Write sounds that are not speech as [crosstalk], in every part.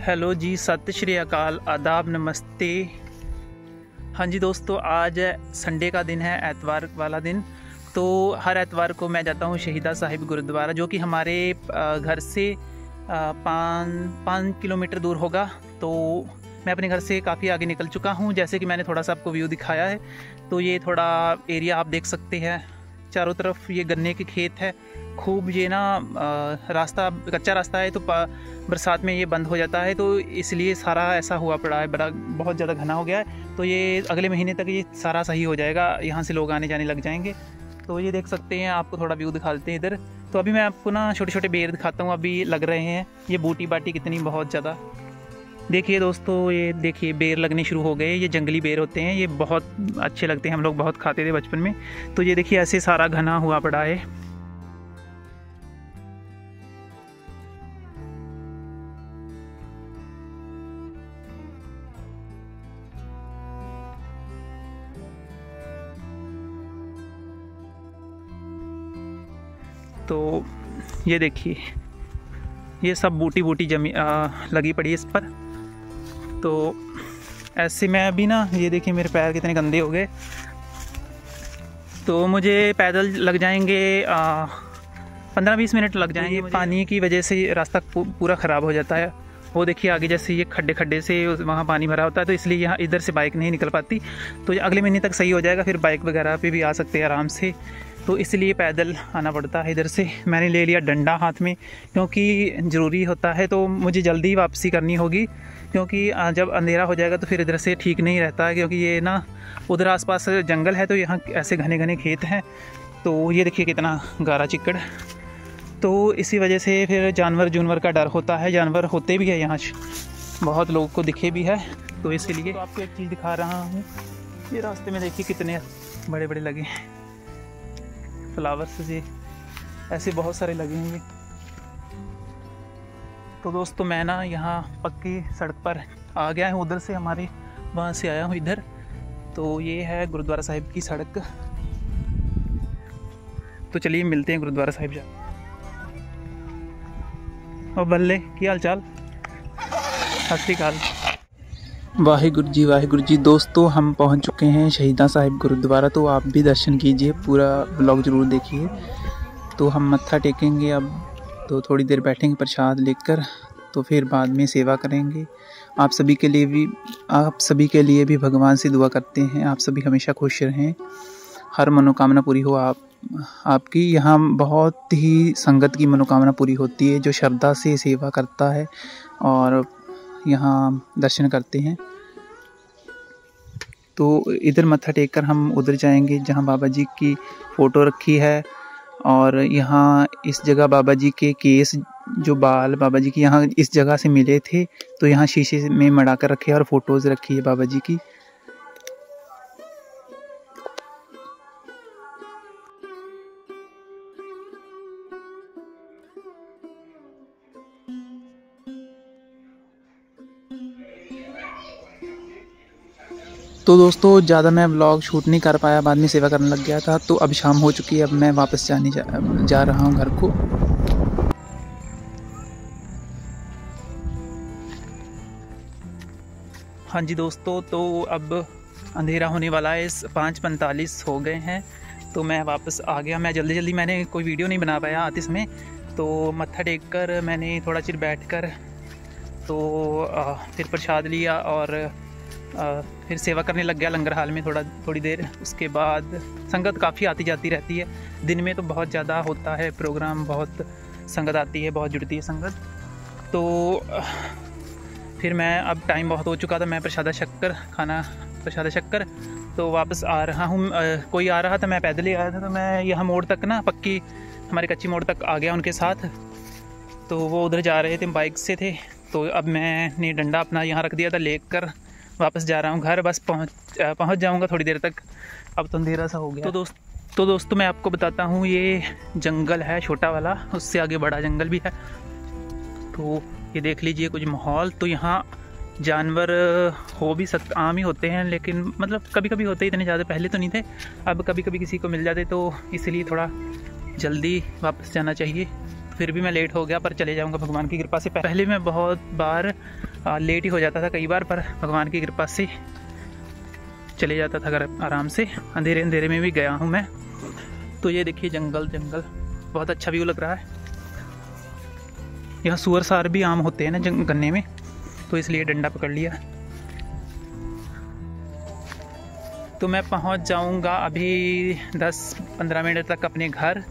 Hello जी सत श्री अकाल आदाब नमस्ते हाँ जी दोस्तों आज संडे का दिन है एतवार वाला दिन तो हर एतवार को मैं जाता हूँ शहीदा साहिब गुरुद्वारा जो कि हमारे घर से पाँच पाँच किलोमीटर दूर होगा तो मैं अपने घर से काफ़ी आगे निकल चुका हूँ जैसे कि मैंने थोड़ा सा आपको व्यू दिखाया है तो ये थोड़ा एरिया आप देख सकते हैं चारों तरफ़ ये गन्ने के खेत है। खूब ये ना रास्ता, कच्चा रास्ता है तो बरसात में ये बंद हो जाता है तो इसलिए सारा ऐसा हुआ पड़ा है। बड़ा, बहुत ज़्यादा घना हो गया है। तो ये अगले महीने तक ये सारा सही हो जाएगा। यहाँ से लोग आने जाने लग जाएँगे। तो ये देख सकते हैं, आपको थोड़ा व्यू दिखाते हैं इधर। तो अभी मैं आपको ना छोटे छोटे बेर दिखाता हूँ। अभी लग रहे हैं, ये बूटी बाटी कितनी बहुत ज़्यादा। देखिए दोस्तों ये देखिए बेर लगने शुरू हो गए ये जंगली बेर होते हैं ये बहुत अच्छे लगते हैं हम लोग बहुत खाते थे बचपन में। तो ये देखिए ऐसे सारा घना हुआ पड़ा है। तो ये देखिए ये सब बूटी बूटी जमी आ, लगी पड़ी इस पर। तो ऐसे मैं अभी ना ये देखिए मेरे पैर कितने गंदे हो गए। तो मुझे पैदल लग जाएँगे पंद्रह बीस मिनट लग जाएँगे। पानी की वजह से रास्ता पूरा ख़राब हो जाता है। वो देखिए आगे जैसे ये खड्डे खड्डे से वहाँ पानी भरा होता है तो इसलिए यहाँ इधर से बाइक नहीं निकल पाती। तो अगले महीने तक सही हो जाएगा फिर बाइक वगैरह पे भी आ सकते हैं आराम से। तो इसलिए पैदल आना पड़ता है। इधर से मैंने ले लिया डंडा हाथ में, क्योंकि ज़रूरी होता है तो मुझे जल्दी वापसी करनी होगी, क्योंकि जब अंधेरा हो जाएगा तो फिर इधर से ठीक नहीं रहता है, क्योंकि ये ना, उधर आसपास जंगल है तो यहाँ ऐसे घने घने खेत हैं तो ये देखिए कितना गारा चिक्कड़। तो इसी वजह से फिर जानवर जानवर का डर होता है, जानवर होते भी है यहाँ, बहुत लोगों को दिखे भी है तो इसीलिए तो आपको एक चीज़ दिखा रहा हूँ। ये रास्ते में देखिए कितने बड़े बड़े लगे हैं। फ्लावर्स से ऐसे बहुत सारे लगे होंगे तो दोस्तों, मैं ना यहाँ पक्की सड़क पर आ गया हूँ। उधर से हमारे वहाँ से आया हूँ इधर। तो ये है गुरुद्वारा साहिब की सड़क। तो चलिए मिलते हैं गुरुद्वारा साहिब जा। और बल्ले की हाल चाल सत श्रीकाल वाहिगुरु जी वाहिगुरु जी। दोस्तों, हम पहुँच चुके हैं शहीदा साहिब गुरुद्वारा। तो आप भी दर्शन कीजिए, पूरा ब्लॉग ज़रूर देखिए। तो हम मत्था टेकेंगे अब तो थोड़ी देर बैठेंगे प्रसाद लेकर तो फिर बाद में सेवा करेंगे। आप सभी के लिए भी, आप सभी के लिए भी भगवान से दुआ करते हैं। आप सभी हमेशा खुश रहें। हर मनोकामना पूरी हो आप, आपकी। यहाँ बहुत ही संगत की मनोकामना पूरी होती है, जो श्रद्धा से सेवा करता है। और यहाँ दर्शन करते हैं। तो इधर मत्था टेक कर हम उधर जाएँगे जहाँ बाबा जी की फ़ोटो रखी है और यहाँ इस जगह बाबा जी के केस जो बाल बाबा जी की यहाँ इस जगह से मिले थे तो यहाँ शीशे में मड़ा कर रखे और फ़ोटोज़ रखी है बाबा जी की। तो दोस्तों ज़्यादा मैं व्लॉग शूट नहीं कर पाया बाद में सेवा करने लग गया था तो अब शाम हो चुकी है अब मैं वापस जाने जा, जा रहा हूँ घर को। हाँ जी दोस्तों तो अब अंधेरा होने वाला है पाँच पैंतालीस हो गए हैं तो मैं वापस आ गया। मैं जल्दी जल्दी मैंने कोई वीडियो नहीं बना पाया आतिश में तो मत्था टेक कर मैंने थोड़ा चिर बैठ कर तो फिर प्रसाद लिया और फिर सेवा करने लग गया लंगर हाल में थोड़ा, थोड़ी देर। उसके बाद संगत काफ़ी आती जाती रहती है। दिन में तो बहुत ज़्यादा होता है प्रोग्राम, बहुत संगत आती है, बहुत जुड़ती है संगत। तो फिर मैं अब टाइम बहुत हो चुका था, मैं प्रसादा शक्कर, खाना प्रसादा शक्कर तो वापस आ रहा हूँ। कोई आ रहा था, मैं पैदल ही आया था तो मैं यहाँ मोड़ तक ना, पक्की हमारे कच्ची मोड़ तक आ गया उनके साथ। तो वो उधर जा रहे थे बाइक से थे। तो अब मैंने डंडा अपना यहाँ रख दिया था, लेकर कर वापस जा रहा हूँ, घर बस पहुँच पहुँच जाऊँगा थोड़ी देर तक। अब तो अंधेरा सा हो गया। तो दोस्त तो दोस्तों, मैं आपको बताता हूँ, ये जंगल है छोटा वाला, उससे आगे बड़ा जंगल भी है। तो ये देख लीजिए कुछ माहौल तो यहाँ जानवर हो भी सकते आम ही होते हैं, लेकिन मतलब कभी कभी होते इतने ज़्यादा पहले तो नहीं थे, अब कभी कभी किसी को मिल जाते तो इसलिए थोड़ा जल्दी वापस जाना चाहिए। फिर भी मैं लेट हो गया, पर चले जाऊँगा भगवान की कृपा से। पहले मैं बहुत बार लेट ही हो जाता था कई बार, पर भगवान की कृपा से चले जाता था घर आराम से। अंधेरे अंधेरे में भी गया हूँ मैं। तो ये देखिए जंगल जंगल। बहुत अच्छा व्यू लग रहा है। यहाँ सुअर सार भी आम होते हैं ना गन्ने में तो इसलिए डंडा पकड़ लिया। तो मैं पहुँच जाऊँगा अभी 10-15 मिनट तक अपने घर।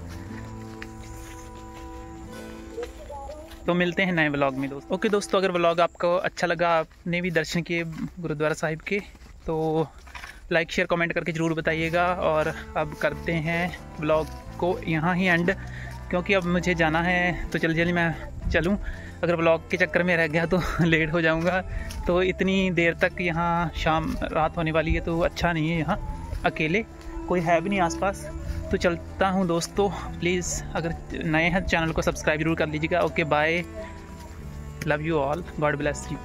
तो मिलते हैं नए व्लॉग में, दोस्तों। ओके दोस्तों, अगर व्लॉग आपको अच्छा लगा, आपने भी दर्शन किए गुरुद्वारा साहिब के तो लाइक शेयर कमेंट करके ज़रूर बताइएगा। और अब करते हैं ब्लॉग को यहाँ ही एंड क्योंकि अब मुझे जाना है तो जल्दी जल्दी मैं चलूँ। अगर ब्लॉग के चक्कर में रह गया तो [laughs] लेट हो जाऊँगा। तो इतनी देर तक यहाँ शाम, रात होने वाली है तो अच्छा नहीं है यहाँ, अकेले। कोई है भी नहीं आसपास। तो चलता हूँ दोस्तों। प्लीज़ अगर नए हैं, चैनल को सब्सक्राइब ज़रूर कर लीजिएगा। Okay bye love you all God bless you